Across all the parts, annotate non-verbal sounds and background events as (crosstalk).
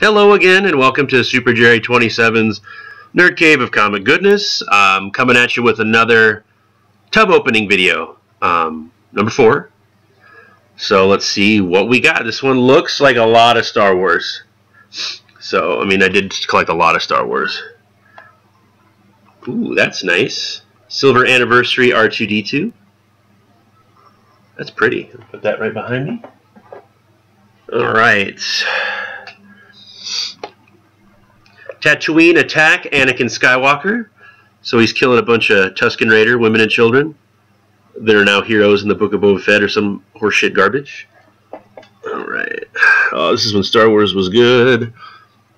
Hello again, and welcome to Super Jerry 27's Nerd Cave of Comic Goodness. Um, coming at you with another tub opening video, um, number four. So let's see what we got. This one looks like a lot of Star Wars. So, I mean, I did collect a lot of Star Wars. Ooh, that's nice. Silver Anniversary R2-D2. That's pretty. Put that right behind me. All right. Tatooine attack Anakin Skywalker. So he's killing a bunch of Tusken Raider women and children that are now heroes in the Book of Boba Fett or some horseshit garbage. All right. Oh, this is when Star Wars was good.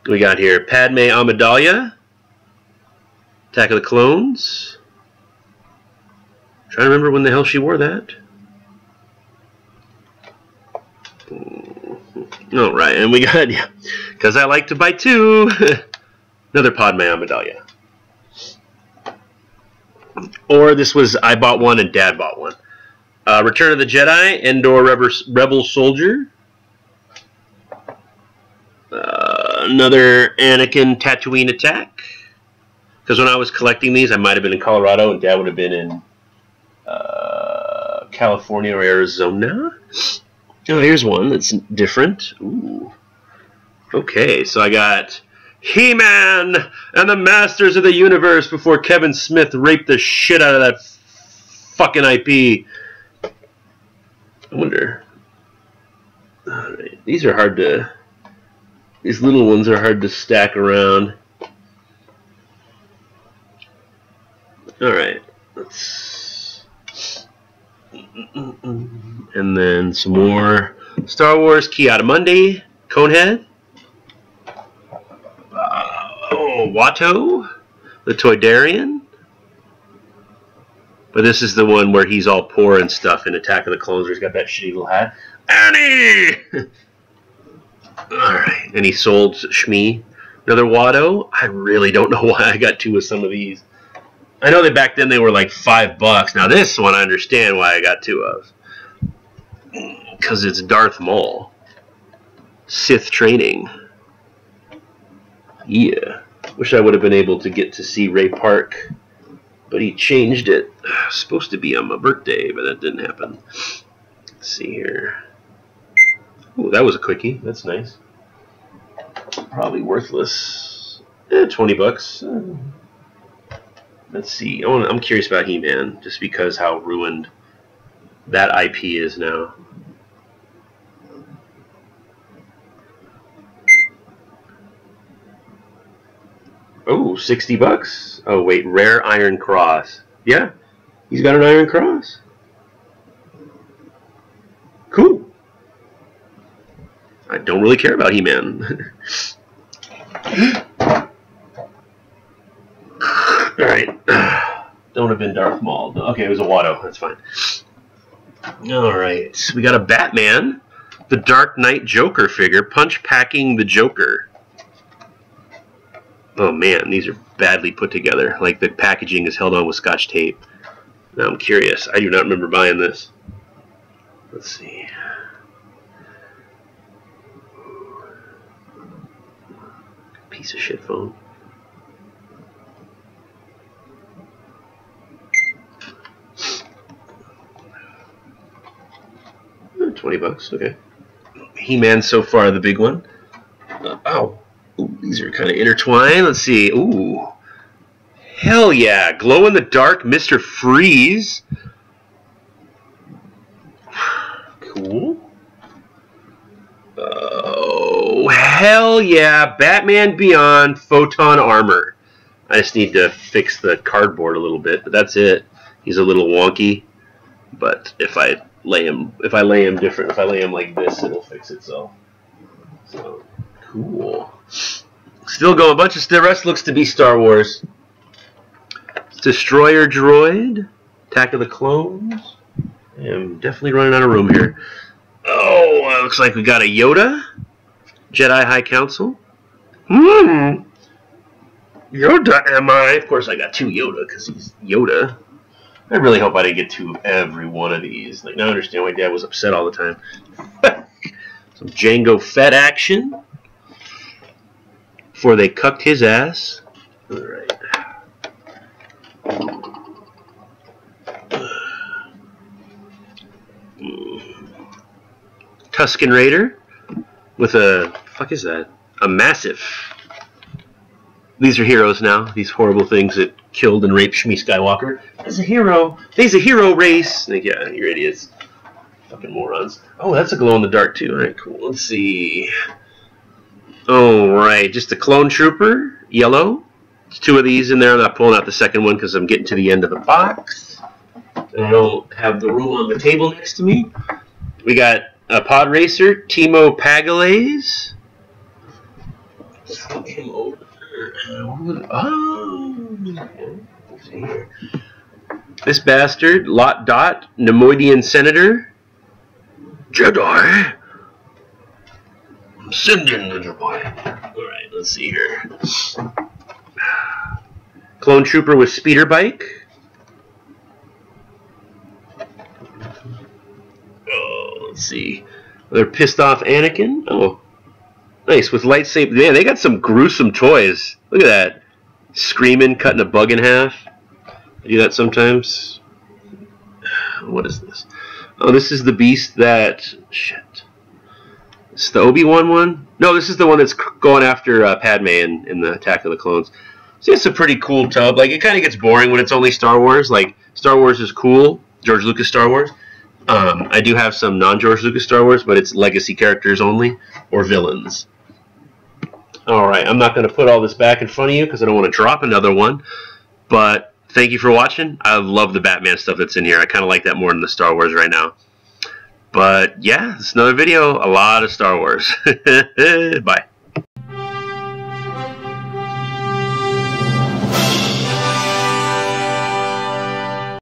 We got here Padme Amidala. Attack of the Clones. Trying to remember when the hell she wore that. All right, and we got (laughs) because I like to buy two. (laughs) Another Padme Amidala. Or this was I bought one and Dad bought one. Uh, Return of the Jedi, Endor Rebel, Rebel Soldier. Uh, another Anakin Tatooine attack. Because when I was collecting these, I might have been in Colorado and Dad would have been in uh, California or Arizona. Oh, here's one that's different. Ooh. Okay, so I got He-Man and the Masters of the Universe before Kevin Smith raped the shit out of that fucking IP. I wonder. These are hard to. These little ones are hard to stack around. Alright, let's. And then some more Star Wars Ki-Adi-Mundi, Conehead. Oh, Watto, the Toydarian. But this is the one where he's all poor and stuff in Attack of the Clones. Where he's got that shitty little hat. Annie! (laughs) Alright, and he sold Shmi. Another Watto. I really don't know (laughs) why I got two of some of these. I know that back then they were like five bucks. Now this one I understand why I got two of. Because it's Darth Maul. Sith training. Yeah. Wish I would have been able to get to see Ray Park. But he changed it. (sighs) Supposed to be on my birthday, but that didn't happen. Let's see here. Ooh, that was a quickie. That's nice. Probably worthless. Eh, 20 bucks. Uh, let's see. I'm curious about He-Man, just because how ruined that IP is now. Oh, 60 bucks? Oh, wait, rare Iron Cross. Yeah, he's got an Iron Cross. Cool. I don't really care about He-Man. (laughs) Alright. (sighs) Don't have been Darth Maul. Okay, it was a Watto. That's fine. Alright. We got a Batman. The Dark Knight Joker figure. Punch packing the Joker. Oh man, these are badly put together. Like the packaging is held on with scotch tape. Now I'm curious. I do not remember buying this. Let's see. Piece of shit phone. Twenty bucks, okay. He-Man so far the big one. Uh, oh, Ooh, these are kind of intertwined. Let's see. Ooh, hell yeah! Glow in the dark, Mister Freeze. Cool. Oh hell yeah! Batman Beyond photon armor. I just need to fix the cardboard a little bit, but that's it. He's a little wonky, but if I lay him if I lay him different if I lay him like this it'll fix itself so cool. Still going a bunch of the rest looks to be Star Wars. Destroyer Droid Attack of the Clones. I'm definitely running out of room here. Oh looks like we got a Yoda. Jedi High Council. Hmm. Yoda am I? Of course I got two Yoda because he's Yoda. I really hope I didn't get two of every one of these. Like, now I understand why Dad was upset all the time. (laughs) Some Jango Fett action. Before they cucked his ass. All right. Tusken Raider with a fuck is that? A massive. These are heroes now. These horrible things that killed and raped Shmi Skywalker. There's a hero. There's a hero race. Like, yeah, you're idiots. Fucking morons. Oh, that's a glow in the dark too. All right, cool. Let's see. All right, just a clone trooper, yellow. Two of these in there. I'm not pulling out the second one because I'm getting to the end of the box. And I don't have the room on the table next to me. We got a pod racer, Teemto Pagalies. Oh. This bastard, Lott Dod, Neimoidian Senator, Jedi. I'm sending the Jedi. Alright, let's see here. Clone Trooper with Speeder Bike. Oh, let's see. They're pissed off Anakin. Oh, nice with lightsaber. Man, they got some gruesome toys. Look at that, screaming, cutting a bug in half. I do that sometimes. (sighs) What is this? Oh, this is the beast that shit. It's the Obi Wan one. No, this is the one that's going after uh, Padme in, in the Attack of the Clones. See, it's a pretty cool tub. Like it kind of gets boring when it's only Star Wars. Like Star Wars is cool, George Lucas Star Wars. Um, I do have some non-George Lucas Star Wars, but it's legacy characters only or villains. All right, I'm not going to put all this back in front of you because I don't want to drop another one. But thank you for watching. I love the Batman stuff that's in here. I kind of like that more than the Star Wars right now. But yeah, it's another video. A lot of Star Wars. (laughs) Bye.